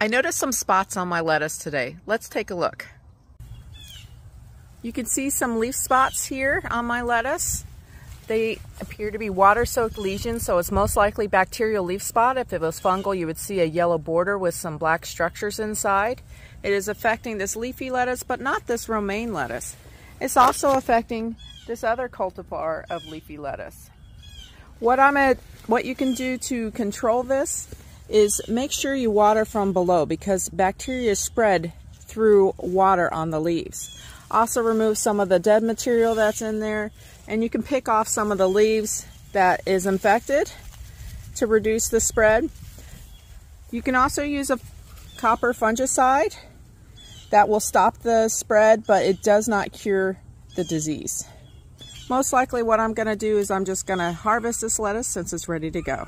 I noticed some spots on my lettuce today. Let's take a look. You can see some leaf spots here on my lettuce. They appear to be water-soaked lesions, so it's most likely bacterial leaf spot. If it was fungal, you would see a yellow border with some black structures inside. It is affecting this leafy lettuce, but not this romaine lettuce. It's also affecting this other cultivar of leafy lettuce. What I'm at, what you can do to control this is make sure you water from below because bacteria spread through water on the leaves. Also remove some of the dead material that's in there and you can pick off some of the leaves that is infected to reduce the spread. You can also use a copper fungicide that will stop the spread but it does not cure the disease. Most likely what I'm going to do is I'm just going to harvest this lettuce since it's ready to go.